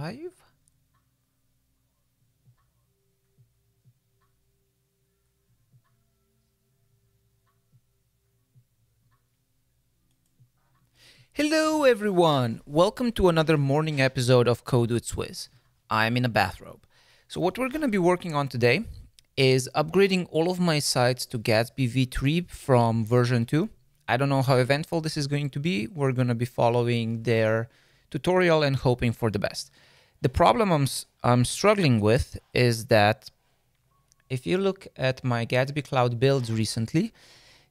live? Hello everyone! Welcome to another morning episode of Code with Swiz. I'm in a bathrobe. So what we're going to be working on today is upgrading all of my sites to Gatsby v3 from version 2. I don't know how eventful this is going to be. We're going to be following their tutorial and hoping for the best. The problem I'm, I'm struggling with is that if you look at my Gatsby Cloud builds recently,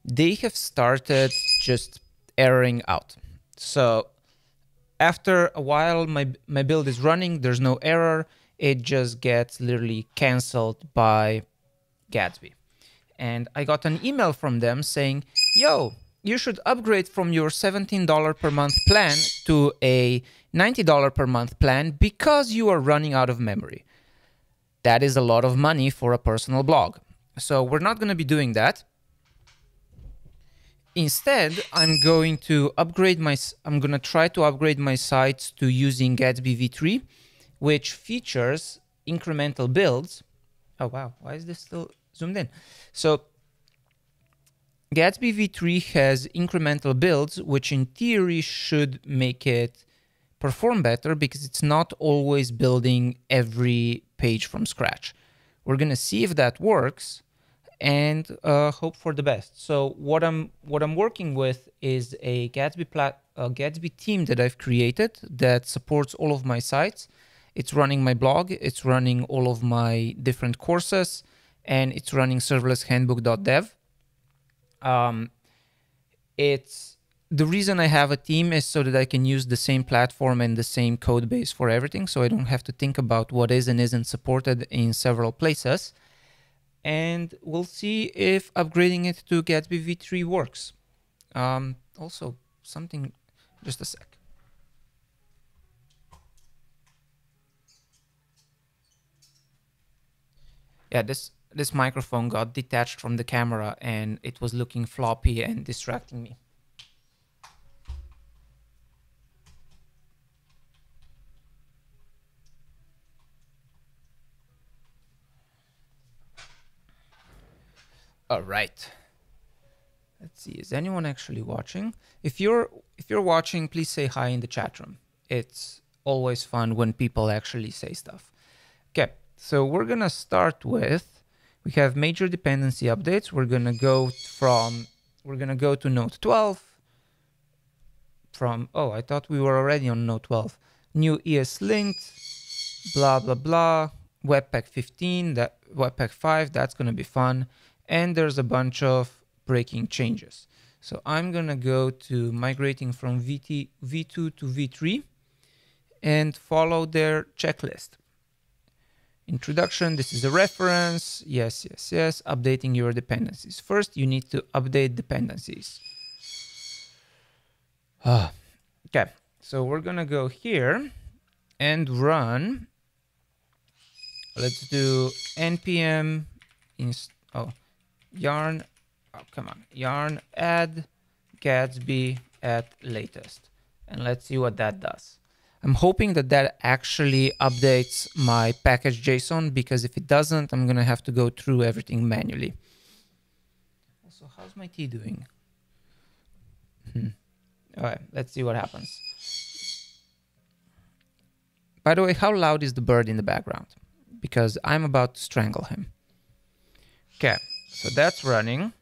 they have started just erroring out. So after a while, my, my build is running, there's no error. It just gets literally canceled by Gatsby. And I got an email from them saying, yo, you should upgrade from your $17 per month plan to a $90 per month plan because you are running out of memory. That is a lot of money for a personal blog. So we're not going to be doing that. Instead, I'm going to upgrade my, I'm going to try to upgrade my sites to using Gatsby v3, which features incremental builds. Oh, wow. Why is this still zoomed in? So Gatsby v3 has incremental builds, which in theory should make it perform better because it's not always building every page from scratch. We're going to see if that works and uh, hope for the best. So what I'm what I'm working with is a Gatsby plat a Gatsby theme that I've created that supports all of my sites. It's running my blog, it's running all of my different courses, and it's running serverlesshandbook.dev. Um, it's the reason I have a theme is so that I can use the same platform and the same code base for everything, so I don't have to think about what is and isn't supported in several places and we'll see if upgrading it to Gatsby v3 works. Um, also, something, just a sec. Yeah, this this microphone got detached from the camera and it was looking floppy and distracting me. All right. Let's see. Is anyone actually watching? If you're if you're watching, please say hi in the chat room. It's always fun when people actually say stuff. Okay. So we're going to start with we have major dependency updates. We're going to go from we're going to go to node 12 from oh, I thought we were already on node 12. New ESLint blah blah blah webpack 15 that webpack 5 that's going to be fun and there's a bunch of breaking changes. So I'm gonna go to migrating from VT, V2 to V3 and follow their checklist. Introduction, this is a reference. Yes, yes, yes. Updating your dependencies. First, you need to update dependencies. Ah, okay, so we're gonna go here and run. Let's do npm inst. Oh, yarn, oh, come on, yarn add Gatsby at latest. And let's see what that does. I'm hoping that that actually updates my package JSON because if it doesn't, I'm gonna have to go through everything manually. Also, how's my tea doing? Hmm. All right, let's see what happens. By the way, how loud is the bird in the background? Because I'm about to strangle him. Okay, so that's running.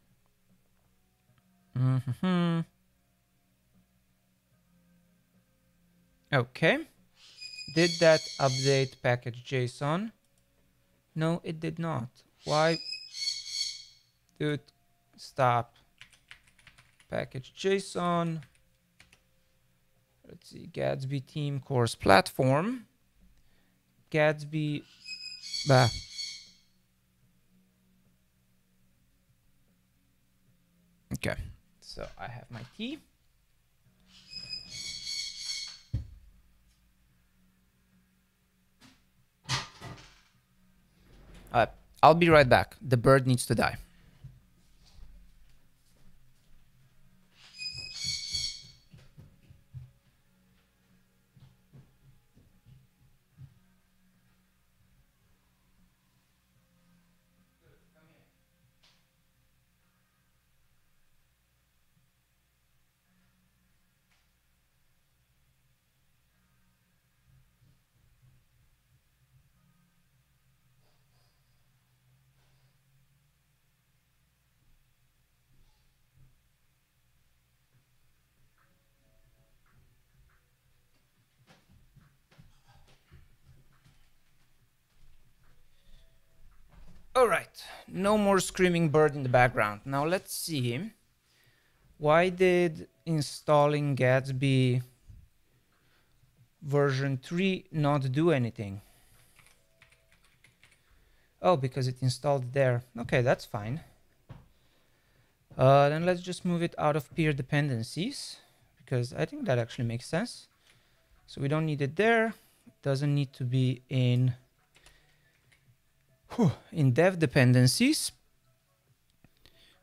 Mm -hmm. Okay. Did that update package JSON? No, it did not. Why? Dude, stop. Package JSON. Let's see, Gatsby theme course platform. Gatsby, bah, Okay, so I have my tea. Uh, I'll be right back. The bird needs to die. All right, no more screaming bird in the background. Now let's see. him. Why did installing Gatsby version 3 not do anything? Oh, because it installed there. Okay, that's fine. Uh, then let's just move it out of peer dependencies because I think that actually makes sense. So we don't need it there. It doesn't need to be in in dev dependencies.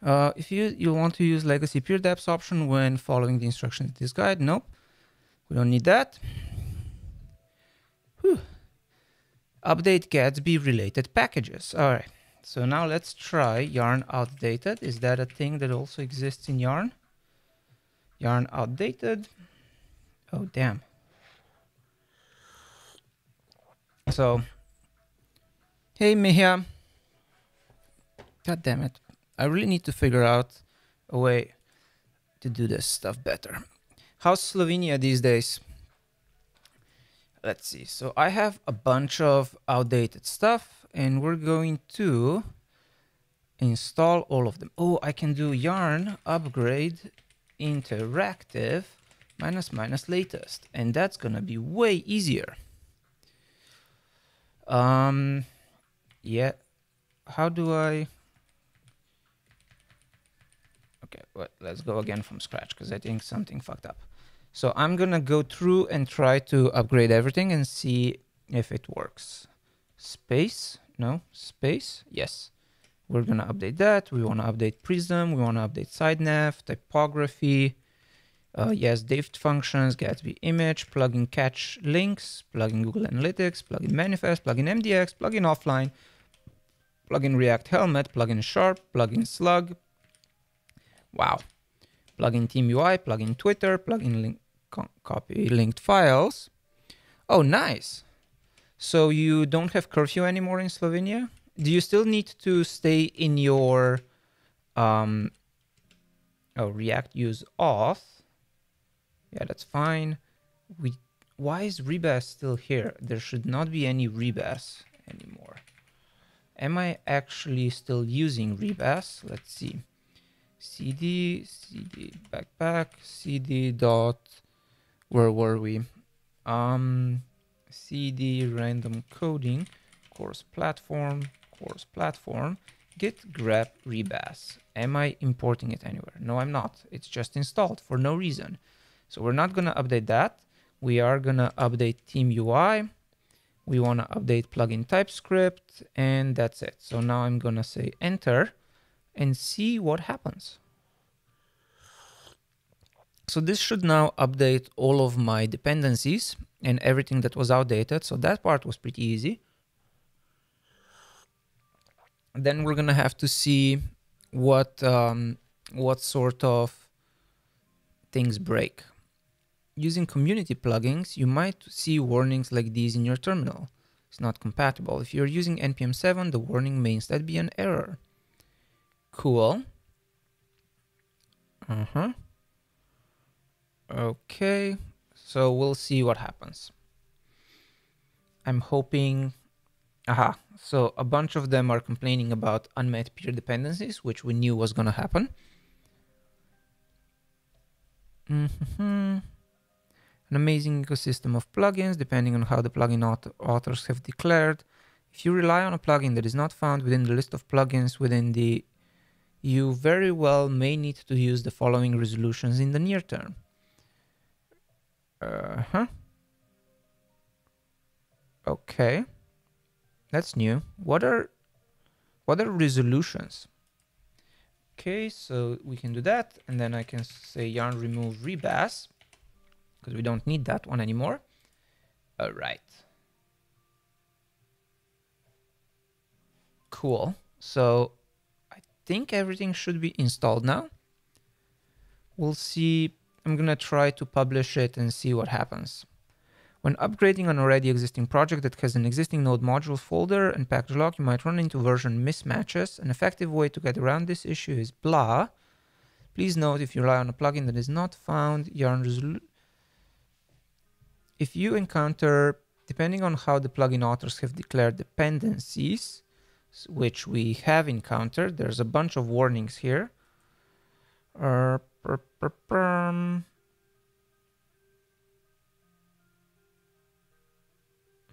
Uh, if you, you want to use legacy peer deps option when following the instructions in this guide, nope, we don't need that. Whew. Update Gatsby related packages. All right, so now let's try yarn outdated. Is that a thing that also exists in yarn? Yarn outdated. Oh, damn. So, hey, Miha. God damn it. I really need to figure out a way to do this stuff better. How's Slovenia these days? Let's see. So I have a bunch of outdated stuff and we're going to install all of them. Oh, I can do yarn upgrade interactive minus minus latest and that's gonna be way easier. Um, yeah, how do I Okay, well, let's go again from scratch because I think something fucked up. So I'm gonna go through and try to upgrade everything and see if it works. Space, no, space, yes. We're gonna update that. We wanna update Prism, we wanna update SideNav, typography, uh, yes, div functions, Gatsby image, plugin catch links, plugin Google Analytics, plugin manifest, plugin MDX, plugin offline, plugin React Helmet, plugin Sharp, plugin Slug, Wow. Plugin Theme UI, plugin Twitter, plugin link, copy linked files. Oh, nice. So you don't have curfew anymore in Slovenia? Do you still need to stay in your um, oh, React use auth? Yeah, that's fine. We why is Rebass still here? There should not be any Rebass anymore. Am I actually still using Rebass? Let's see. Cd cd backpack cd dot where were we? Um cd random coding course platform course platform git grep rebass am i importing it anywhere? No i'm not. It's just installed for no reason. So we're not going to update that. We are going to update theme ui we want to update plugin typescript and that's it so now i'm going to say enter and see what happens. So this should now update all of my dependencies and everything that was outdated. So that part was pretty easy. Then we're gonna have to see what um, what sort of things break. Using community plugins, you might see warnings like these in your terminal. It's not compatible. If you're using NPM 7, the warning may instead be an error. Cool. Uh-huh. Okay, so we'll see what happens. I'm hoping... Aha, so a bunch of them are complaining about unmet peer dependencies, which we knew was going to happen. Mm -hmm. An amazing ecosystem of plugins, depending on how the plugin authors have declared. If you rely on a plugin that is not found within the list of plugins within the you very well may need to use the following resolutions in the near term. Uh-huh. Okay. That's new. What are what are resolutions? Okay, so we can do that, and then I can say yarn remove rebass, because we don't need that one anymore. All right. Cool. So I think everything should be installed now. We'll see. I'm going to try to publish it and see what happens. When upgrading an already existing project that has an existing node modules folder and package lock, you might run into version mismatches. An effective way to get around this issue is blah. Please note if you rely on a plugin that is not found, yarn. If you encounter, depending on how the plugin authors have declared dependencies, which we have encountered. There's a bunch of warnings here. Uh,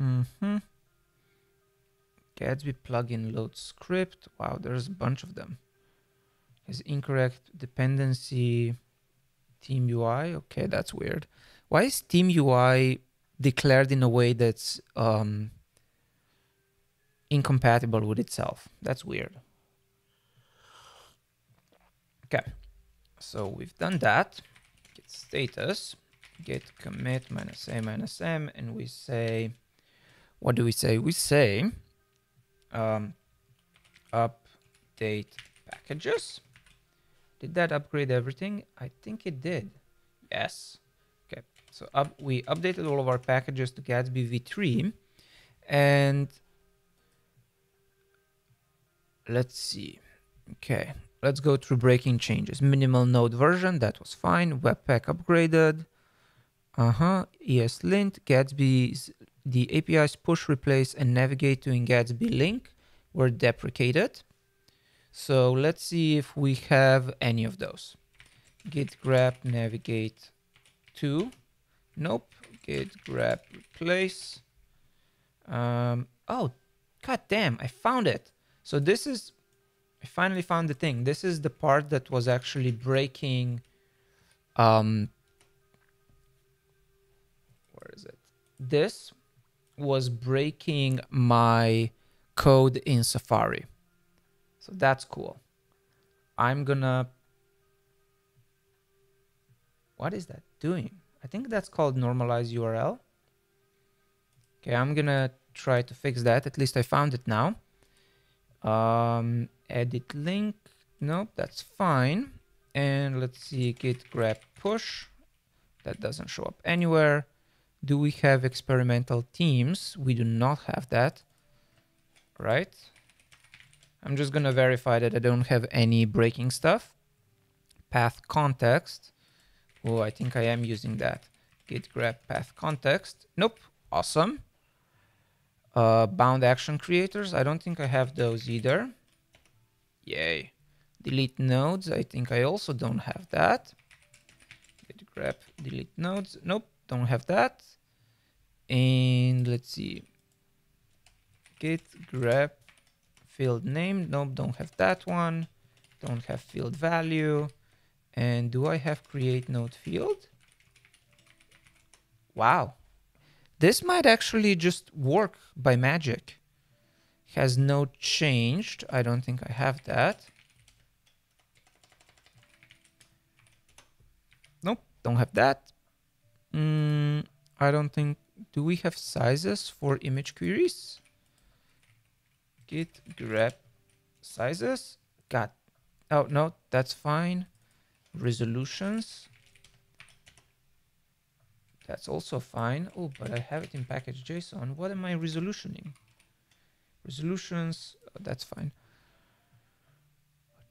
Mm-hmm. Gatsby plugin load script. Wow, there's a bunch of them. Is incorrect dependency theme UI. Okay, that's weird. Why is theme UI declared in a way that's um, incompatible with itself? That's weird. Okay, so we've done that. Git status, git commit minus a minus m, and we say, what do we say? We say um, update packages. Did that upgrade everything? I think it did. Yes. So up, we updated all of our packages to Gatsby v3 and let's see. Okay, let's go through breaking changes. Minimal node version, that was fine. Webpack upgraded. Uh-huh, ESLint, Gatsby's, the API's push, replace, and navigate to in Gatsby link were deprecated. So let's see if we have any of those. Git grep navigate to. Nope. Git grep replace. Um, oh, god damn, I found it. So this is, I finally found the thing. This is the part that was actually breaking, um, where is it? This was breaking my code in Safari. So that's cool. I'm gonna, what is that doing? I think that's called normalize URL. Okay, I'm gonna try to fix that. At least I found it now. Um, edit link. Nope, that's fine. And let's see, git grep push. That doesn't show up anywhere. Do we have experimental themes? We do not have that, right? I'm just to verify that I don't have any breaking stuff. Path context. Oh, I think I am using that. Git grep path context. Nope. Awesome. Uh, bound action creators. I don't think I have those either. Yay. Delete nodes. I think I also don't have that. Git grep delete nodes. Nope. Don't have that. And let's see. Git grep field name. Nope, don't have that one. Don't have field value. And do I have create node field? Wow. This might actually just work by magic. Has node changed. I don't think I have that. Nope, don't have that. Mm, I don't think, do we have sizes for image queries? git grep sizes. Got, oh no, that's fine. Resolutions. That's also fine. Oh, but I have it in package JSON. What am I resolutioning? Resolutions, oh, that's fine.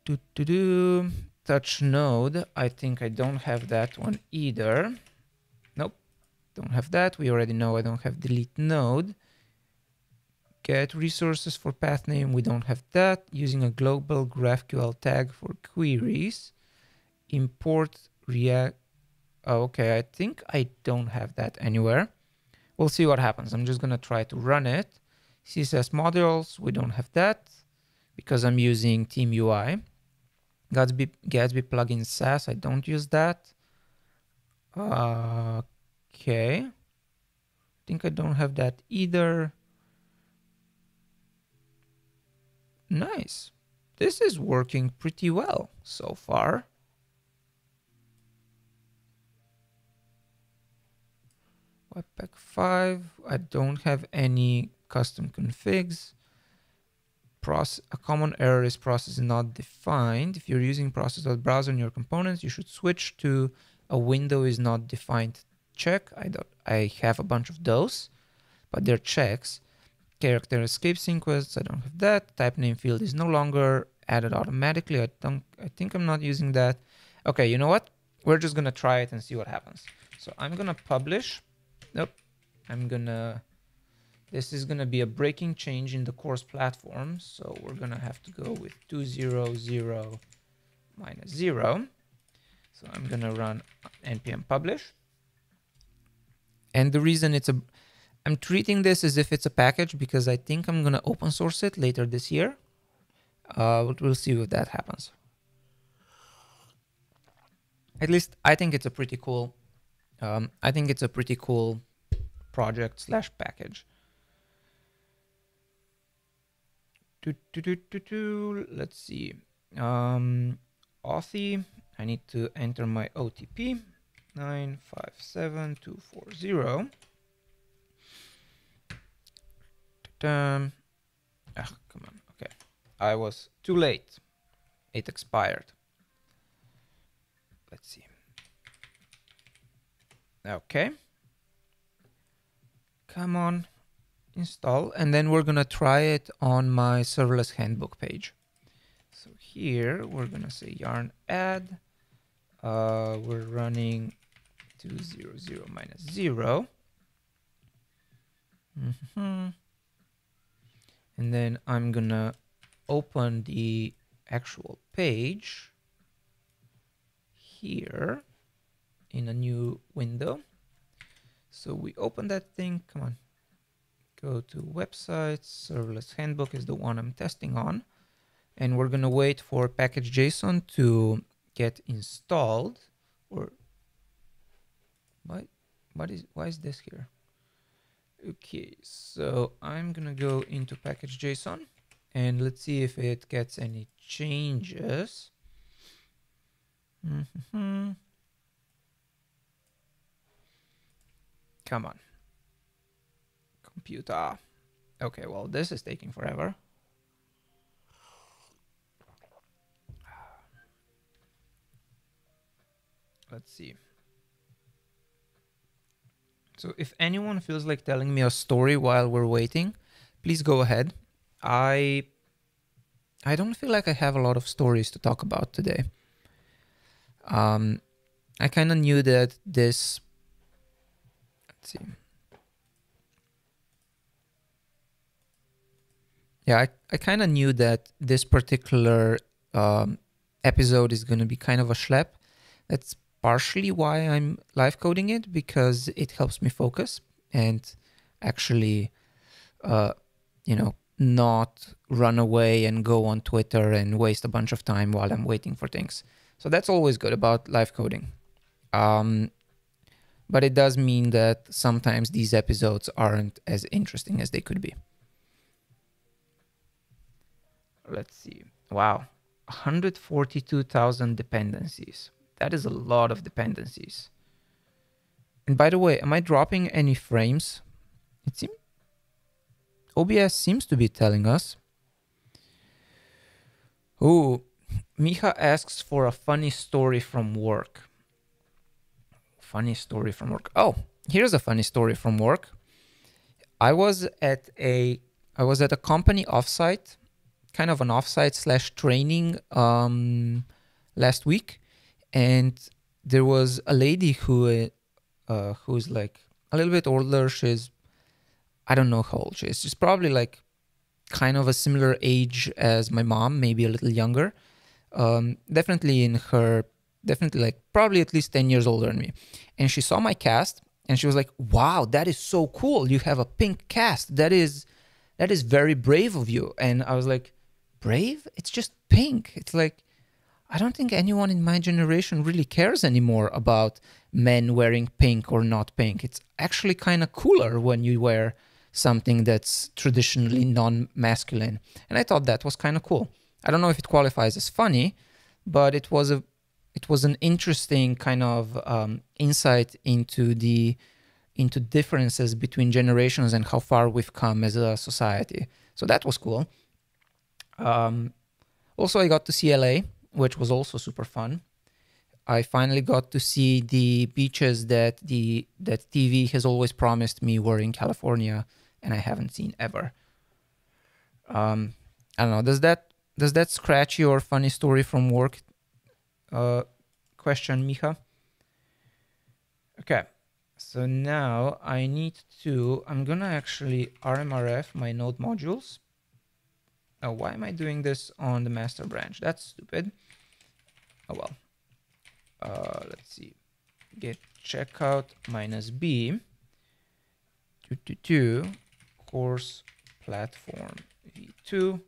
Do, do, do. Touch node. I think I don't have that one either. Nope, don't have that. We already know I don't have delete node get resources for path name. We don't have that. Using a global GraphQL tag for queries. Import React. Oh, okay, I think I don't have that anywhere. We'll see what happens. I'm just going to try to run it. CSS modules, we don't have that because I'm using Theme UI. Gatsby, Gatsby plugin Sass, I don't use that. Uh, okay. I think I don't have that either. Nice. This is working pretty well so far. Webpack 5, I don't have any custom configs. Process, a common error is process is not defined. If you're using process.browser in your components, you should switch to a window is not defined check. I don't I have a bunch of those, but they're checks character escape sequence. I don't have that. Type name field is no longer added automatically. I don't, I think I'm not using that. Okay, you know what? We're just gonna try it and see what happens. So I'm gonna publish. Nope. I'm gonna this is to be a breaking change in the course platform. So we're to have to go with 200 minus 0. So I'm to run npm publish. And the reason it's a, I'm treating this as if it's a package because I think I'm to open source it later this year. Uh, we'll see if that happens. At least I think it's a pretty cool, um, I think it's a pretty cool project slash package. Do, do, do, do, do. Let's see. Um, Authy, I need to enter my OTP, 957240. Um, ah, come on, okay. I was too late. It expired. Let's see. Okay. Come on, install. And then we're gonna try it on my serverless handbook page. So here we're gonna say yarn add. Uh, we're running 200 minus 0. Mm -hmm. And then I'm gonna open the actual page here in a new window. So we open that thing, come on, go to websites, serverless handbook is the one I'm testing on. And we're gonna wait for package JSON to get installed or why, what is, why is this here? Okay, so I'm gonna go into package JSON and let's see if it gets any changes. Mm -hmm. Come on. Computer. Okay, well, this is taking forever. Let's see. So if anyone feels like telling me a story while we're waiting, please go ahead. I I don't feel like I have a lot of stories to talk about today. Um, I kind of knew that this. Let's see. Yeah, I, I kind of knew that this particular um, episode is going to be kind of a schlep. That's partially why I'm live coding it because it helps me focus and actually, uh, you know, not run away and go on Twitter and waste a bunch of time while I'm waiting for things. So that's always good about live coding. Um, but it does mean that sometimes these episodes aren't as interesting as they could be. Let's see. Wow. 142,000 dependencies. That is a lot of dependencies. And by the way, am I dropping any frames? It seems OBS seems to be telling us. Oh, Miha asks for a funny story from work. Funny story from work. Oh, here's a funny story from work. I was at a I was at a company offsite, kind of an offsite slash training um, last week, and there was a lady who uh, who's like a little bit older. She's I don't know how old she is. She's probably like kind of a similar age as my mom, maybe a little younger. Um, definitely in her, definitely like probably at least 10 years older than me. And she saw my cast and she was like, wow, that is so cool. You have a pink cast. That is, that is very brave of you. And I was like, brave? It's just pink. It's like, I don't think anyone in my generation really cares anymore about men wearing pink or not pink. It's actually kind of cooler when you wear something that's traditionally non-masculine. And I thought that was kind of cool. I don't know if it qualifies as funny, but it was a it was an interesting kind of um, insight into the into differences between generations and how far we've come as a society. So that was cool. Um, also, I got to see LA, which was also super fun. I finally got to see the beaches that the that TV has always promised me were in California and I haven't seen ever. Um, I don't know. Does that does that scratch your funny story from work uh, question, Miha? Okay. So now I need to, I'm gonna actually RMRF my node modules. Oh, why am I doing this on the master branch? That's stupid. Oh well. Uh, let's see. Git checkout minus B. Two, two, two. Course platform v2.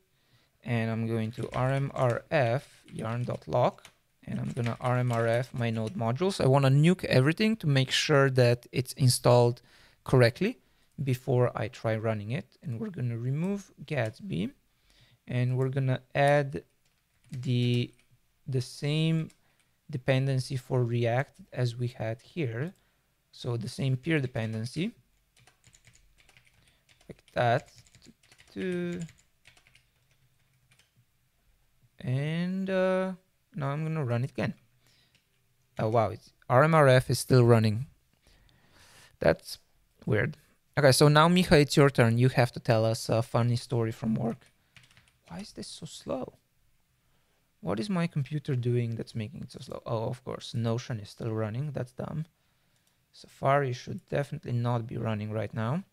And I'm going to rmrf yarn.lock and I'm gonna RMRF my node modules. I wanna nuke everything to make sure that it's installed correctly before I try running it. And we're gonna remove Gatsby and we're gonna add the, the same dependency for React as we had here. So the same peer dependency like that. And uh, now I'm gonna run it again. Oh wow, it's RMRF is still running. That's weird. Okay, so now Miha, it's your turn. You have to tell us a funny story from work. Why is this so slow? What is my computer doing that's making it so slow? Oh, of course, Notion is still running. That's dumb. Safari should definitely not be running right now.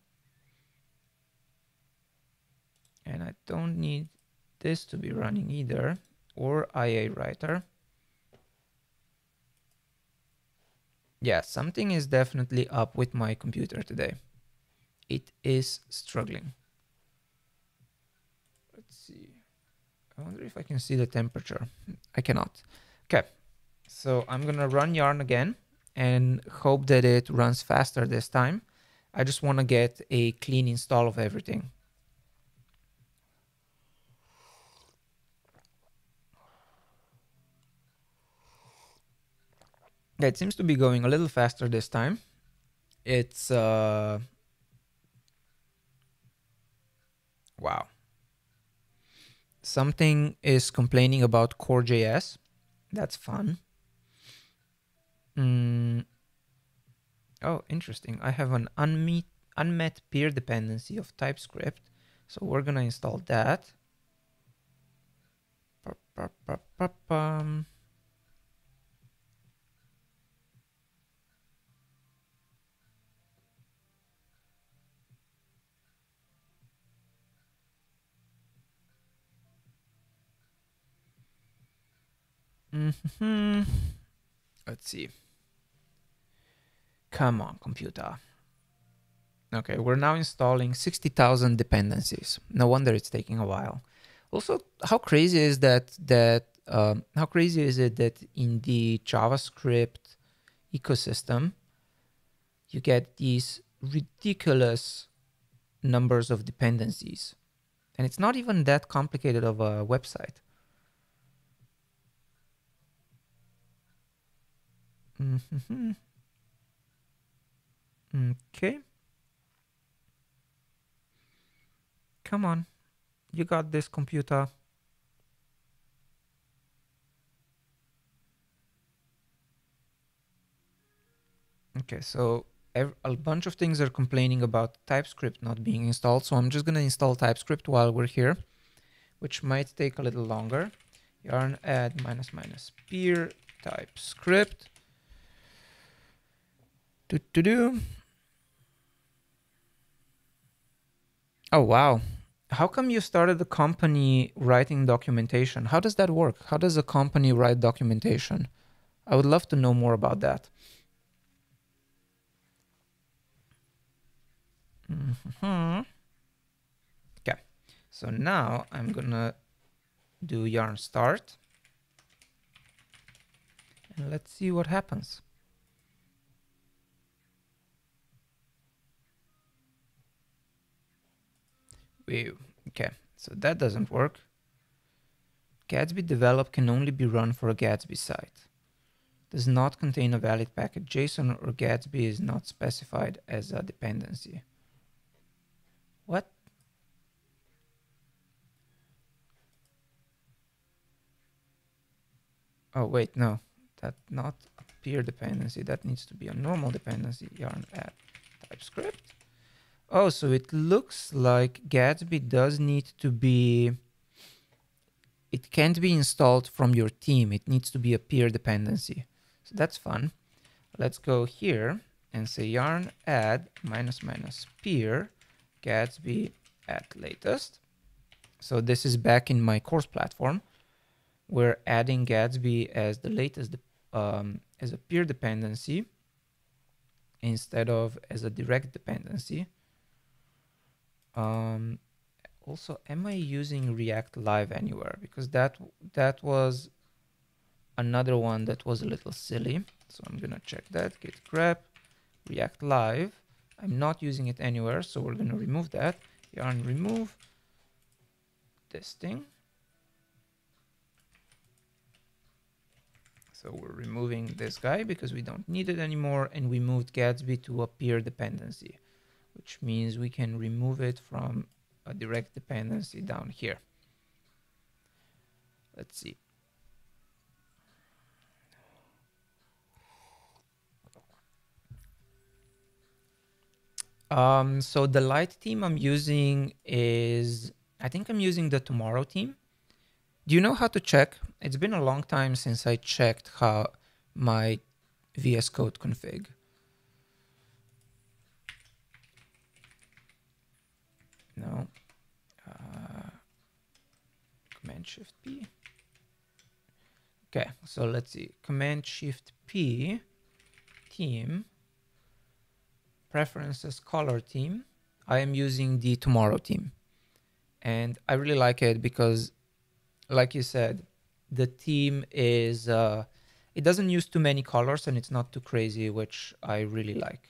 And I don't need this to be running either or IA writer. Yeah, something is definitely up with my computer today. It is struggling. Let's see. I wonder if I can see the temperature. I cannot. Okay, so I'm gonna run yarn again and hope that it runs faster this time. I just want to get a clean install of everything. It seems to be going a little faster this time. It's uh wow. Something is complaining about core.js. That's fun. Mm. Oh, interesting. I have an unmet unmet peer dependency of TypeScript. So we're gonna install that. Mm -hmm. Let's see. Come on, computer. Okay, we're now installing 60,000 dependencies. No wonder it's taking a while. Also, how crazy is that that um, how crazy is it that in the JavaScript ecosystem you get these ridiculous numbers of dependencies and it's not even that complicated of a website. Mm -hmm. Okay. Come on. You got this computer. Okay, so a bunch of things are complaining about TypeScript not being installed. So I'm just going to install TypeScript while we're here, which might take a little longer. Yarn add minus minus peer TypeScript. Do, do, do. Oh, wow. How come you started the company writing documentation? How does that work? How does a company write documentation? I would love to know more about that. Mm -hmm. Okay, so now I'm gonna do yarn start. And let's see what happens. Okay, so that doesn't work. Gatsby develop can only be run for a Gatsby site. Does not contain a valid package JSON or Gatsby is not specified as a dependency. What? Oh, wait, no. That not a peer dependency. That needs to be a normal dependency. Yarn add TypeScript. Oh, so it looks like Gatsby does need to be, it can't be installed from your theme. It needs to be a peer dependency. So that's fun. Let's go here and say yarn add minus minus peer Gatsby at latest. So this is back in my course platform. We're adding Gatsby as the latest um, as a peer dependency instead of as a direct dependency. Um, also, am I using React Live anywhere? Because that that was another one that was a little silly. So I'm gonna check that, git grep, React Live. I'm not using it anywhere, so we're gonna remove that. Yarn remove this thing. So we're removing this guy because we don't need it anymore and we moved Gatsby to a peer dependency, which means we can remove it from a direct dependency down here. Let's see. Um, so the light theme I'm using is, I think I'm using the tomorrow theme. Do you know how to check? It's been a long time since I checked how my VS Code config. No. Uh, Command Shift P. Okay, so let's see. Command Shift P, theme, preferences color theme. I am using the tomorrow theme. And I really like it because like you said, the theme is uh, it doesn't use too many colors and it's not too crazy, which I really like.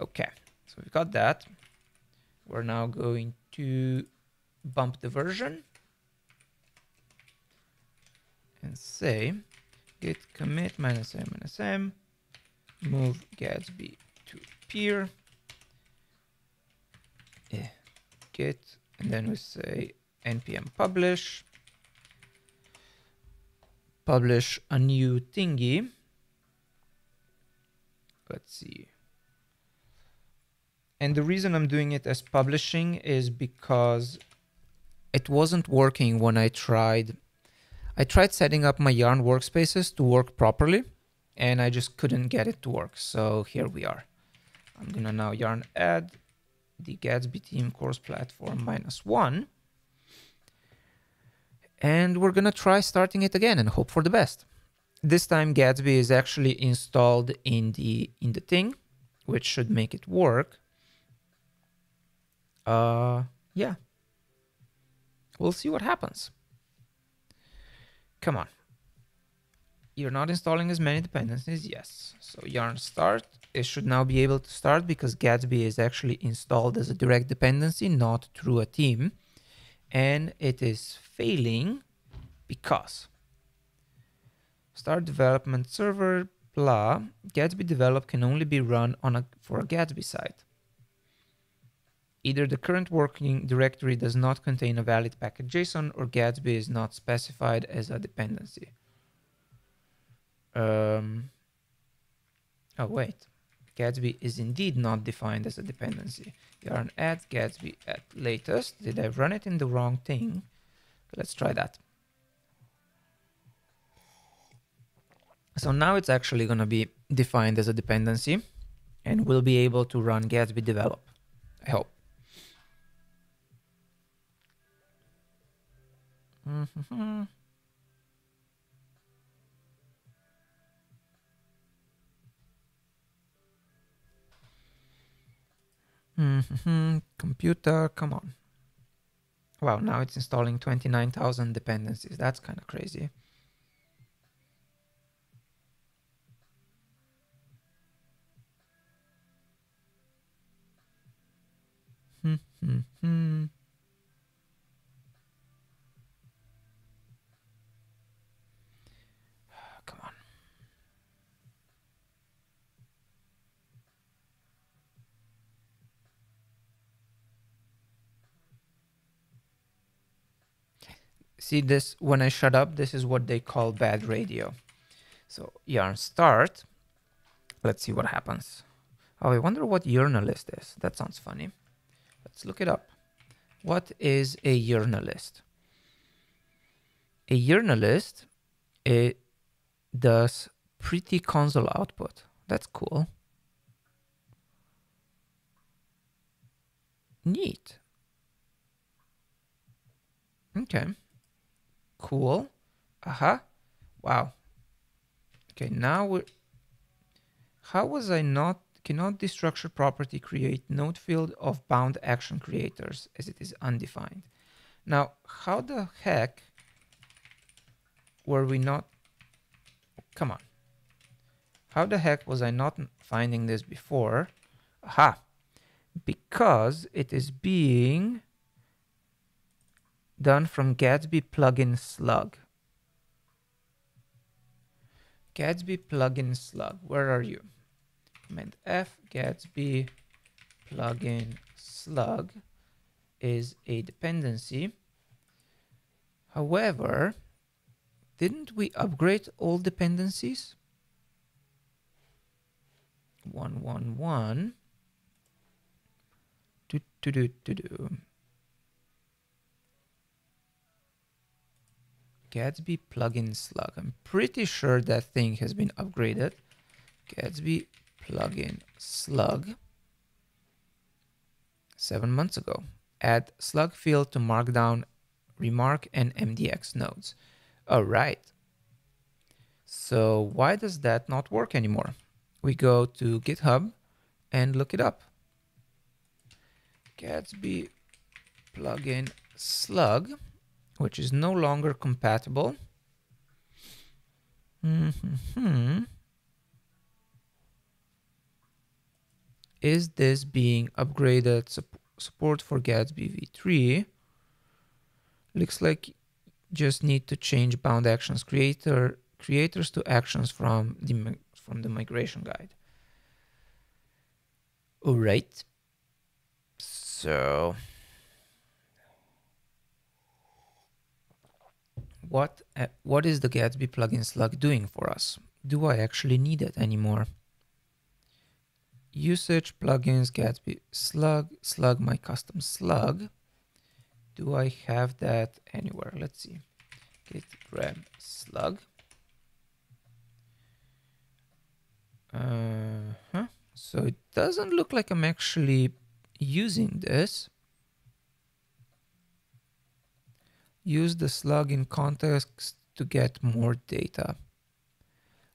Okay, so we've got that. We're now going to bump the version and say git commit minus m minus m move Gatsby to peer yeah, git and then we say npm publish publish a new thingy. Let's see. And the reason I'm doing it as publishing is because it wasn't working when I tried. I tried setting up my Yarn workspaces to work properly and I just couldn't get it to work. So here we are. I'm gonna now Yarn add the Gatsby theme course platform minus one and we're gonna try starting it again and hope for the best. This time Gatsby is actually installed in the in the thing, which should make it work. Uh, yeah. We'll see what happens. Come on. You're not installing as many dependencies? Yes. So yarn start, it should now be able to start because Gatsby is actually installed as a direct dependency, not through a theme. and it is failing because start development server blah gatsby develop can only be run on a for a gatsby site either the current working directory does not contain a valid package json or gatsby is not specified as a dependency um oh wait Gatsby is indeed not defined as a dependency. Yarn add Gatsby at latest. Did I run it in the wrong thing? Let's try that. So now it's actually going to be defined as a dependency and we'll be able to run Gatsby develop. I hope. Mm -hmm. Mm-hmm. Computer, come on. Wow, now it's installing 29,000 dependencies. That's kind of crazy. Hmm. see this, when I shut up, this is what they call bad radio. So yarn start, let's see what happens. Oh, I wonder what journalist is. That sounds funny. Let's look it up. What is a journalist? A journalist it does pretty console output. That's cool. Neat. Okay. Cool. Uh-huh. Wow. Okay, now we're... How was I not... Cannot destructure property create node field of bound action creators as it is undefined? Now, how the heck were we not... Come on. How the heck was I not finding this before? Aha. Because it is being done from Gatsby plugin slug. Gatsby plugin slug. Where are you? Command F Gatsby plugin slug is a dependency. However, didn't we upgrade all dependencies? One one one. Do do do do Gatsby plugin slug. I'm pretty sure that thing has been upgraded. Gatsby plugin slug seven months ago. Add slug field to markdown, remark, and MDX nodes. All right. So why does that not work anymore? We go to GitHub and look it up. Gatsby plugin slug which is no longer compatible. Mm -hmm. Is this being upgraded sup support for Gatsby v3? Looks like just need to change bound actions creator creators to actions from the from the migration guide. All right. So what uh, what is the Gatsby plugin slug doing for us? Do I actually need it anymore? Usage plugins Gatsby slug slug my custom slug. Do I have that anywhere? Let's see. Git grep slug. Uh huh. So it doesn't look like I'm actually using this. Use the slug in context to get more data.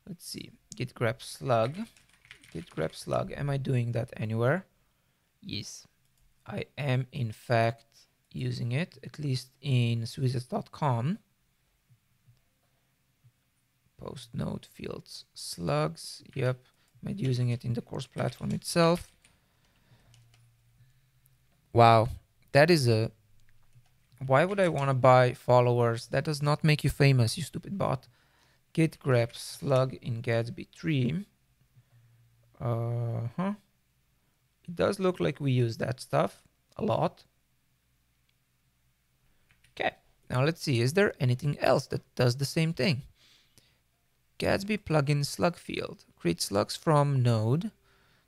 Let's see, git grep slug, git grep slug. Am I doing that anywhere? Yes, I am in fact using it, at least in Swizec.com. Post node fields slugs. Yep, am using it in the course platform itself? Wow, that is a why would I want to buy followers? That does not make you famous, you stupid bot. Git grep slug in Gatsby tree. Uh huh. It does look like we use that stuff a lot. Okay, now let's see. Is there anything else that does the same thing? Gatsby plugin slug field. Create slugs from node.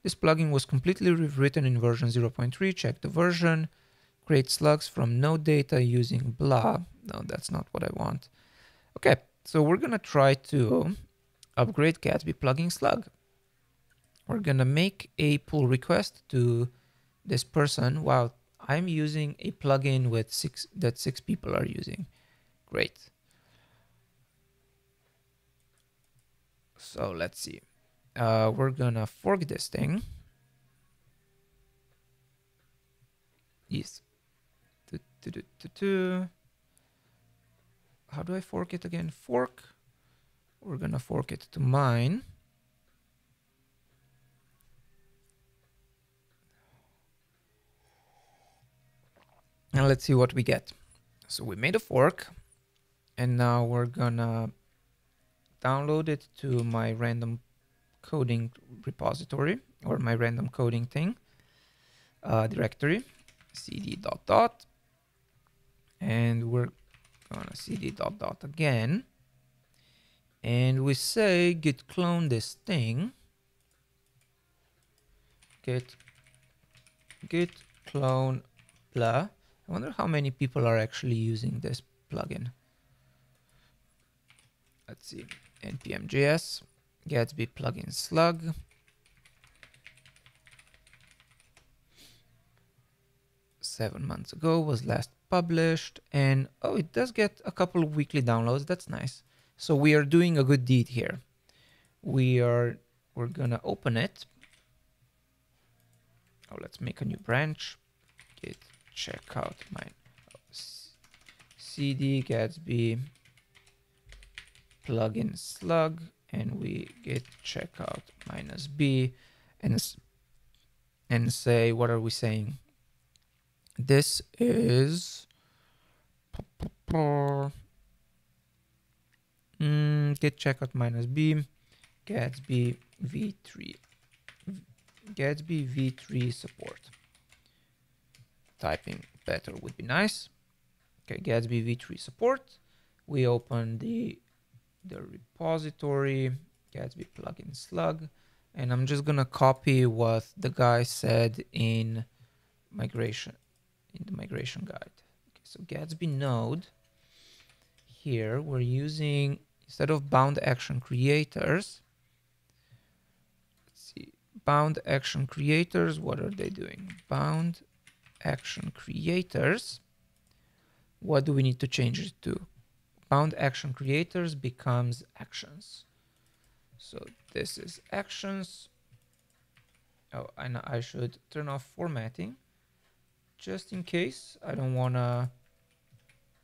This plugin was completely rewritten in version 0.3. Check the version create slugs from no data using blah. No, that's not what I want. Okay, so we're gonna try to upgrade Gatsby plugin slug. We're gonna make a pull request to this person. Wow, I'm using a plugin with six that six people are using. Great. So let's see. Uh, we're gonna fork this thing. Yes. How do I fork it again? Fork. We're gonna fork it to mine. And let's see what we get. So we made a fork and now we're gonna download it to my random coding repository or my random coding thing uh, directory cd dot dot and we're gonna cd dot dot again. And we say git clone this thing. Git git clone blah. I wonder how many people are actually using this plugin. Let's see. Npm.js gatsby plugin slug. Seven months ago was last published and oh it does get a couple of weekly downloads. That's nice. So we are doing a good deed here. We are we're gonna open it. Oh let's make a new branch. Git checkout my cd gatsby plugin slug and we git checkout minus b and and say what are we saying this is mm, git checkout minus b. Gatsby v3 gatsby v3 support. Typing better would be nice. Okay gatsby v3 support. We open the the repository gatsby plugin slug. And i'm just gonna copy what the guy said in migration in the migration guide. Okay, so gatsby node here we're using instead of bound action creators let's see bound action creators what are they doing? Bound action creators what do we need to change it to? Bound action creators becomes actions. So this is actions. Oh and I should turn off formatting just in case I don't want to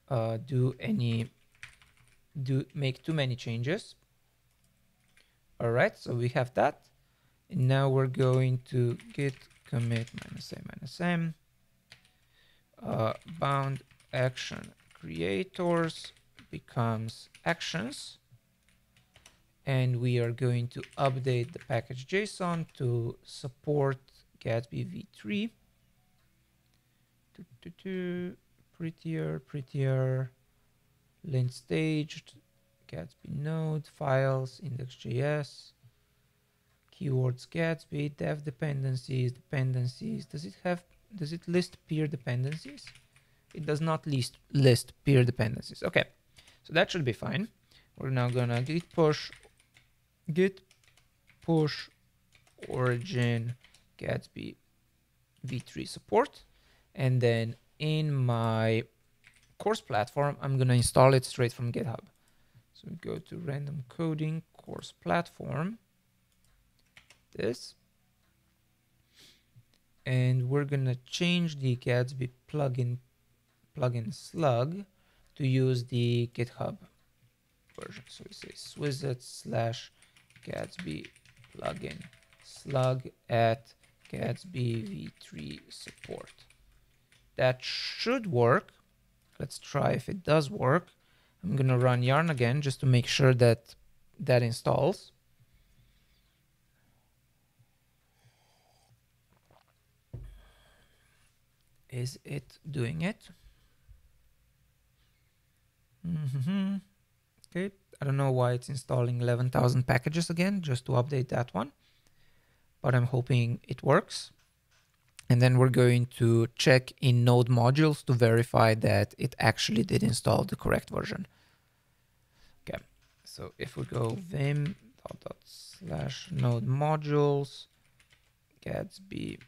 uh, do any do make too many changes. All right so we have that. And now we're going to git commit minus a minus m. Uh, bound action creators becomes actions. And we are going to update the package JSON to support Gatsby v3 prettier prettier. Lint staged Gatsby node files index.js keywords Gatsby dev dependencies dependencies. Does it have does it list peer dependencies? It does not list list peer dependencies. Okay so that should be fine. We're now gonna git push git push origin gatsby v3 support and then in my course platform i'm gonna install it straight from github so we go to random coding course platform this and we're gonna change the Gatsby plugin plugin slug to use the GitHub version. So we say Swizec slash Gatsby plugin slug at Gatsby v3 support. That should work. Let's try if it does work. I'm gonna run yarn again just to make sure that that installs. Is it doing it? Mm -hmm. Okay, I don't know why it's installing 11,000 packages again, just to update that one. But I'm hoping it works. And then we're going to check in node modules to verify that it actually did install the correct version. Okay, so if we go vim dot, dot slash node modules, Gatsby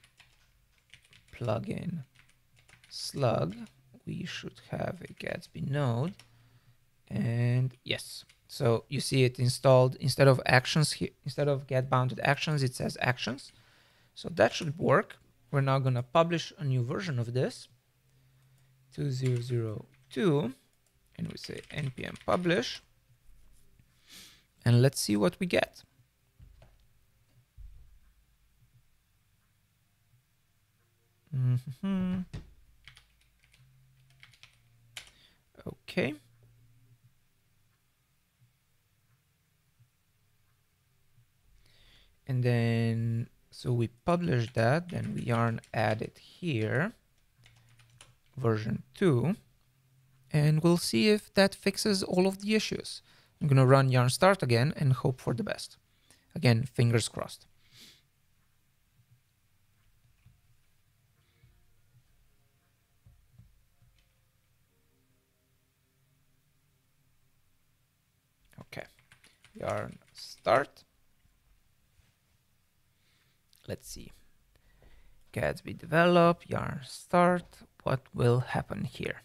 plugin slug, we should have a Gatsby node. And yes, so you see it installed instead of actions here, instead of get bounded actions, it says actions. So that should work. We're now going to publish a new version of this 2002 and we say npm publish and let's see what we get. Mm -hmm. Okay. And then, so we publish that, then we yarn add it here, version 2, and we'll see if that fixes all of the issues. I'm going to run yarn start again and hope for the best. Again, fingers crossed. Okay, yarn start. Let's see. Gatsby develop, yarn start. what will happen here.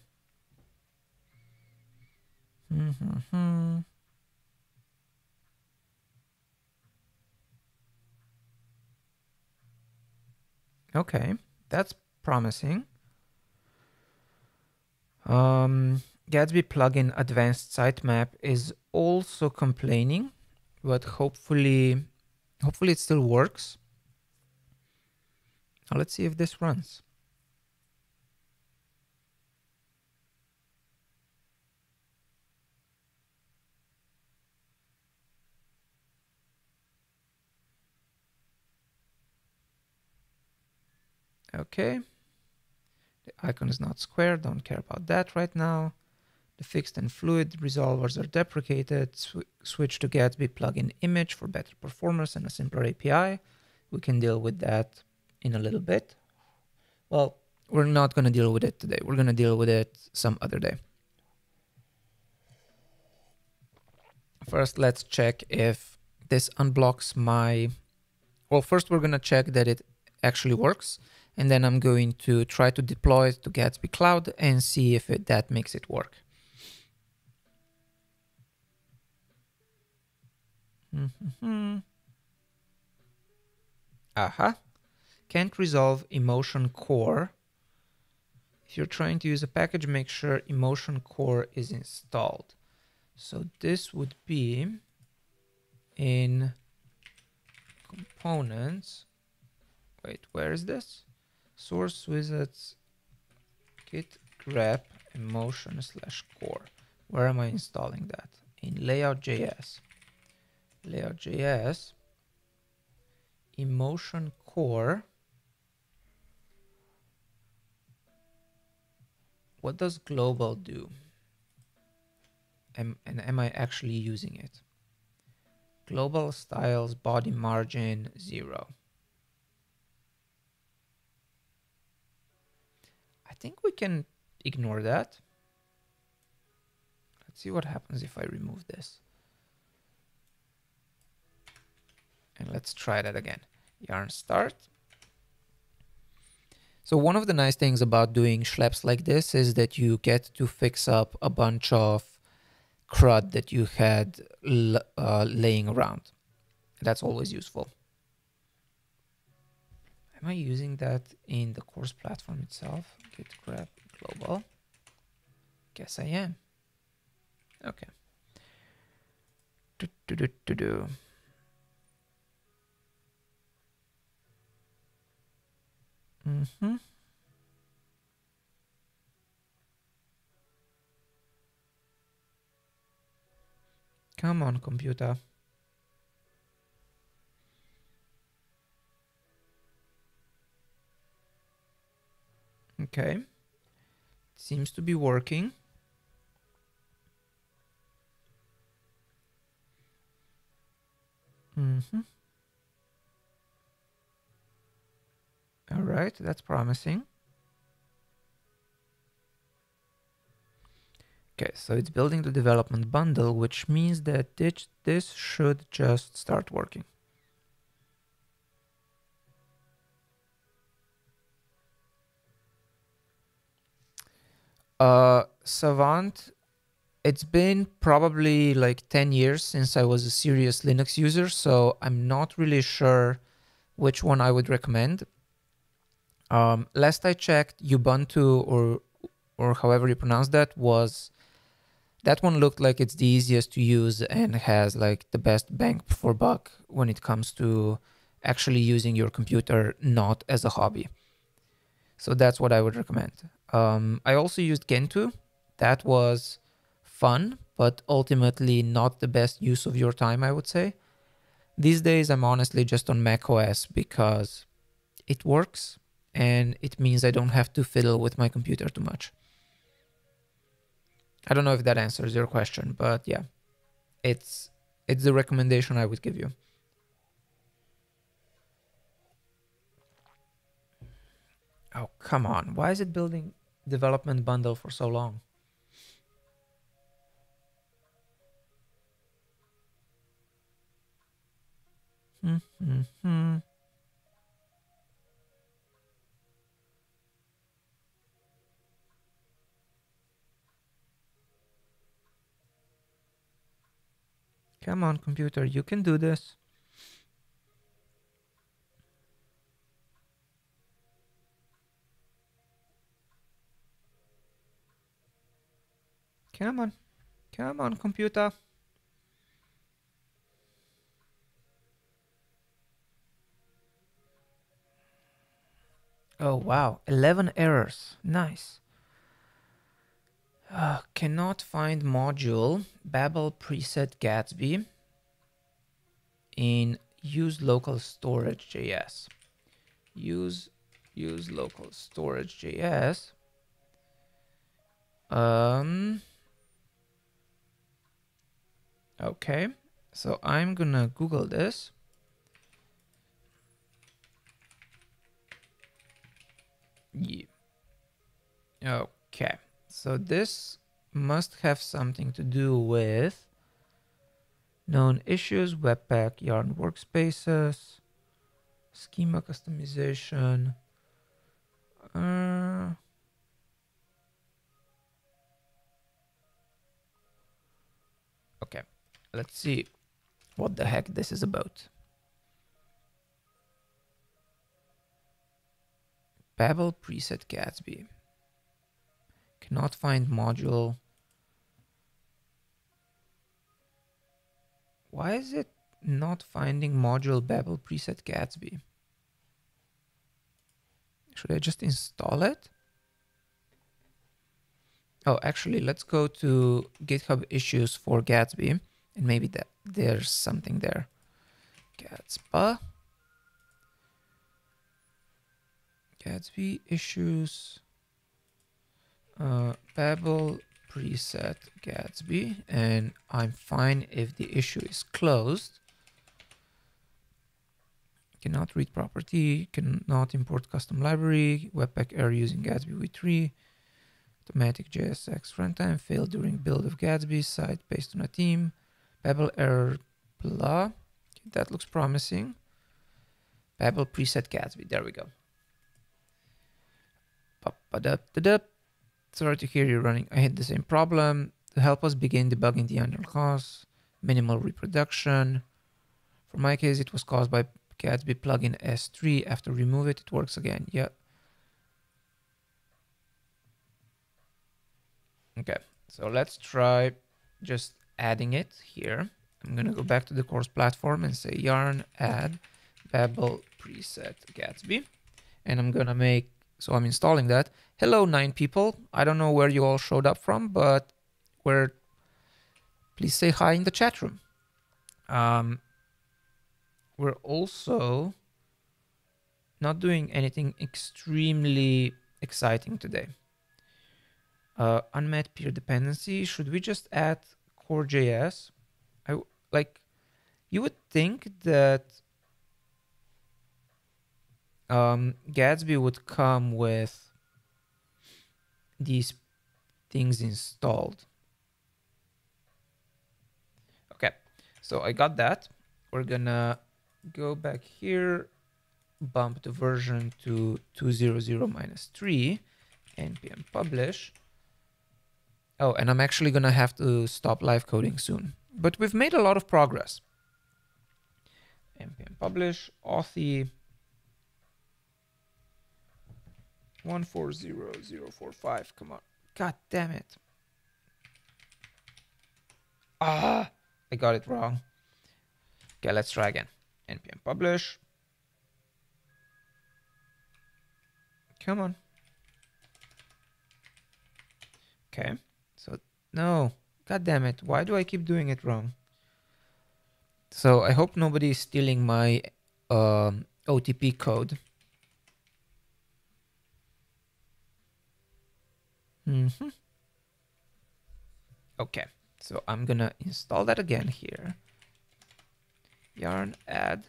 Mm -hmm. Okay, that's promising. Um, Gatsby plugin advanced sitemap is also complaining, but hopefully, hopefully it still works. Now let's see if this runs. Okay. The icon is not square, don't care about that right now. The fixed and fluid resolvers are deprecated. Sw switch to Gatsby plugin image for better performance and a simpler API. We can deal with that in a little bit. Well, we're not going to deal with it today. We're going to deal with it some other day. First, let's check if this unblocks my... Well, first we're going to check that it actually works and then I'm going to try to deploy it to Gatsby Cloud and see if it, that makes it work. Mm -hmm. Aha. Can't resolve emotion core. If you're trying to use a package, make sure emotion core is installed. So this would be in components. Wait, where is this? source wizards git grep emotion slash core. Where am I installing that? In layout.js. Layout.js emotion core. What does global do? Am, and am I actually using it? Global styles body margin zero. I think we can ignore that. Let's see what happens if I remove this. And let's try that again. Yarn start. So one of the nice things about doing schleps like this is that you get to fix up a bunch of CRUD that you had uh, laying around. That's always useful. Am I using that in the course platform itself? Git grep global. Guess I am. Okay. Do, do, do, do, do. Mm-hmm. Come on, computer. Okay. Seems to be working. Mm-hmm. All right, that's promising. Okay, so it's building the development bundle, which means that this, should just start working. Uh, Savant, it's been probably like 10 years since I was a serious Linux user, so I'm not really sure which one I would recommend. Um, last I checked, Ubuntu or or however you pronounce that was that one looked like it's the easiest to use and has like the best bang for buck when it comes to actually using your computer not as a hobby. So that's what I would recommend. Um, I also used Gentoo. That was fun, but ultimately not the best use of your time, I would say. These days, I'm honestly just on macOS because it works and it means I don't have to fiddle with my computer too much. I don't know if that answers your question, but yeah, it's it's the recommendation I would give you. Oh, come on. Why is it building development bundle for so long? Hmm, Come on, computer, you can do this. Come on. Come on, computer. Oh, wow. 11 errors. Nice. Uh, cannot find module Babel preset Gatsby in use local storage JS. Use use local storage JS. Um, okay, so I'm gonna Google this. Yeah. Okay. So this must have something to do with known issues, Webpack, Yarn workspaces, schema customization. Uh, okay, let's see what the heck this is about. Babel preset Gatsby. Cannot find module. Why is it not finding module Babel preset Gatsby? Should I just install it? Oh, actually, let's go to GitHub issues for Gatsby and maybe that there's something there. Gatsby. Gatsby issues uh, Babel preset Gatsby and I'm fine if the issue is closed. Cannot read property, cannot import custom library, Webpack error using Gatsby v3, automatic JSX runtime failed during build of Gatsby site based on a team, Babel error, blah. That looks promising. Babel preset Gatsby, there we go. Sorry to hear you're running. I had the same problem. To help us begin debugging the underlying cause, minimal reproduction. For my case, it was caused by Gatsby plugin S3. After remove it, it works again. Yeah. Okay, so let's try just adding it here. I'm gonna go back to the course platform and say yarn add babel preset Gatsby. And I'm gonna make so I'm installing that. Hello, nine people. I don't know where you all showed up from, but where please say hi in the chat room. Um, we're also not doing anything extremely exciting today. Uh, unmet peer dependency. Should we just add core.js? I like. You would think that um, Gatsby would come with these things installed. Okay, so I got that. We're gonna go back here, bump the version to 200 minus 3, npm publish. Oh, and I'm actually gonna have to stop live coding soon. But we've made a lot of progress. npm publish, auth 140045. Come on. God damn it. Ah, I got it wrong. Okay, let's try again. npm publish. Come on. Okay, so no. God damn it. Why do I keep doing it wrong? So I hope nobody is stealing my um, OTP code. Mm -hmm. Okay, so I'm gonna install that again here. Yarn add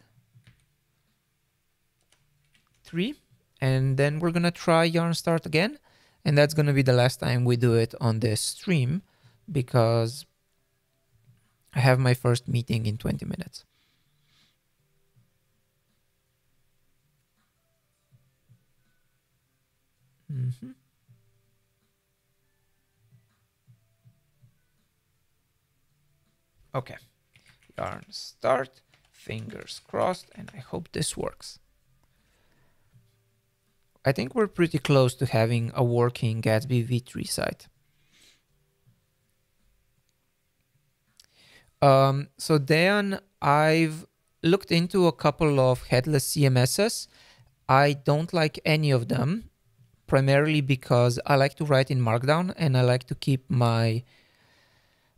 three, and then we're gonna try yarn start again. And that's gonna be the last time we do it on this stream because I have my first meeting in 20 minutes. Mm -hmm. Okay, yarn start, fingers crossed, and I hope this works. I think we're pretty close to having a working Gatsby v3 site. Um, so then I've looked into a couple of headless CMSs. I don't like any of them, primarily because I like to write in Markdown and I like to keep my.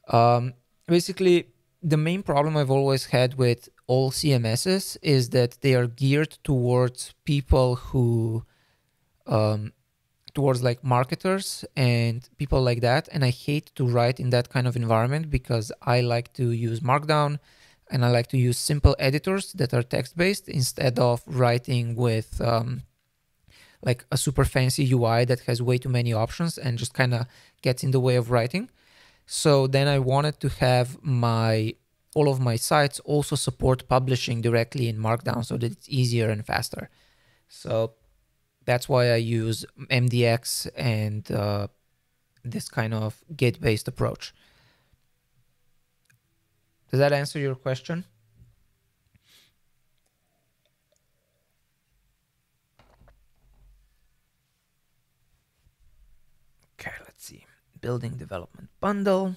Um, basically, the main problem I've always had with all CMSs is that they are geared towards people who um, towards like marketers and people like that. And I hate to write in that kind of environment because I like to use Markdown and I like to use simple editors that are text based instead of writing with um, like a super fancy UI that has way too many options and just kind of gets in the way of writing. So then I wanted to have my all of my sites also support publishing directly in Markdown so that it's easier and faster. So that's why I use MDX and uh, this kind of Git-based approach. Does that answer your question? Okay, let's see. Building development bundle.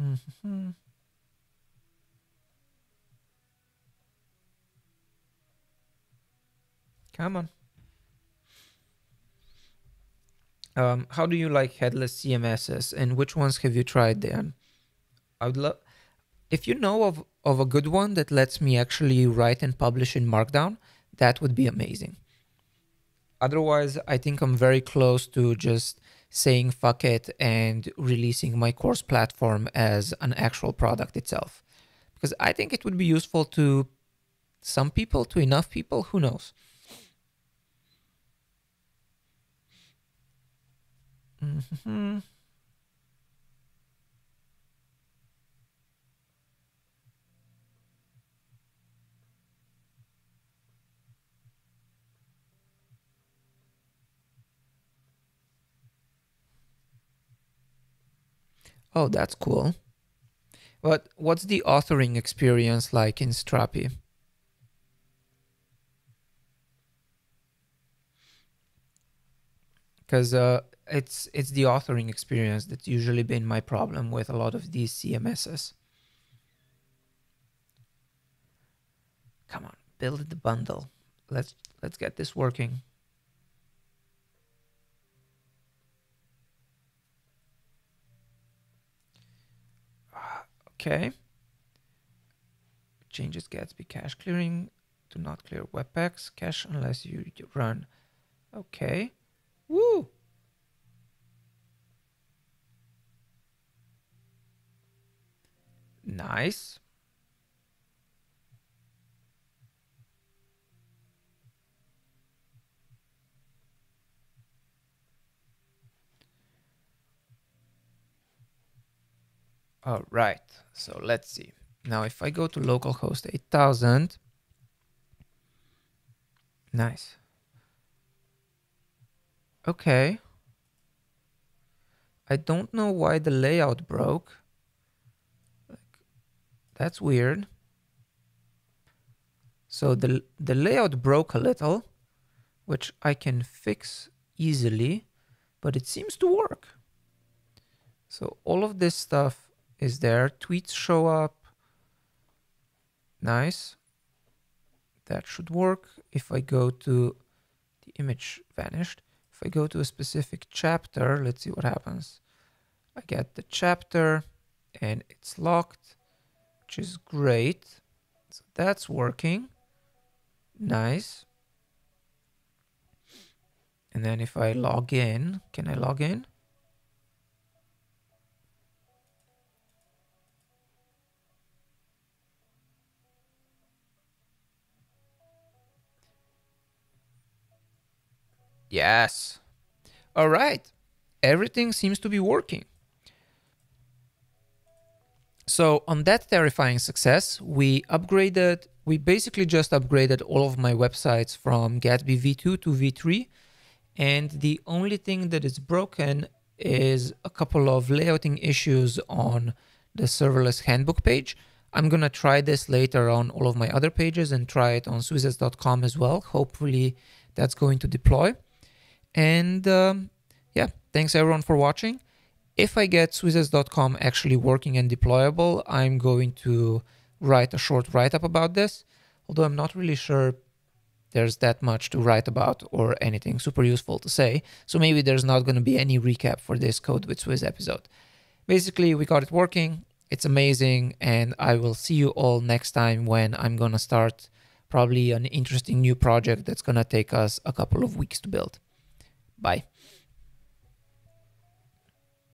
Mm -hmm. Come on. Um, how do you like headless CMSs and which ones have you tried then? I would love, if you know of, of a good one that lets me actually write and publish in Markdown, that would be amazing. Otherwise, I think I'm very close to just saying fuck it and releasing my course platform as an actual product itself. Because I think it would be useful to some people, to enough people, who knows. Mm-hmm. Oh, that's cool. But what's the authoring experience like in Strapi? Because uh, it's it's the authoring experience that's usually been my problem with a lot of these CMSs. Come on, build the bundle. Let's let's get this working. Okay. Changes Gatsby cache clearing. Do not clear Webpacks cache unless you run. Okay. Woo! Nice. All right, so let's see. Now, if I go to localhost 8000, nice. Okay. I don't know why the layout broke. That's weird. So the, the layout broke a little, which I can fix easily, but it seems to work. So all of this stuff is there. Tweets show up. Nice. That should work. If I go to the image vanished. If I go to a specific chapter, let's see what happens. I get the chapter and it's locked which is great. So that's working. Nice. And then if I log in, can I log in? Yes. All right. Everything seems to be working. So on that terrifying success, we upgraded, we basically just upgraded all of my websites from Gatsby v2 to v3. And the only thing that is broken is a couple of layouting issues on the serverless handbook page. I'm gonna try this later on all of my other pages and try it on swizec.com as well. Hopefully that's going to deploy. And um, yeah, thanks everyone for watching. If I get swizec.com actually working and deployable, I'm going to write a short write-up about this, although I'm not really sure there's that much to write about or anything super useful to say. So maybe there's not going to be any recap for this Code with Swiz episode. Basically, we got it working. It's amazing. And I will see you all next time when I'm going to start probably an interesting new project that's going to take us a couple of weeks to build. Bye.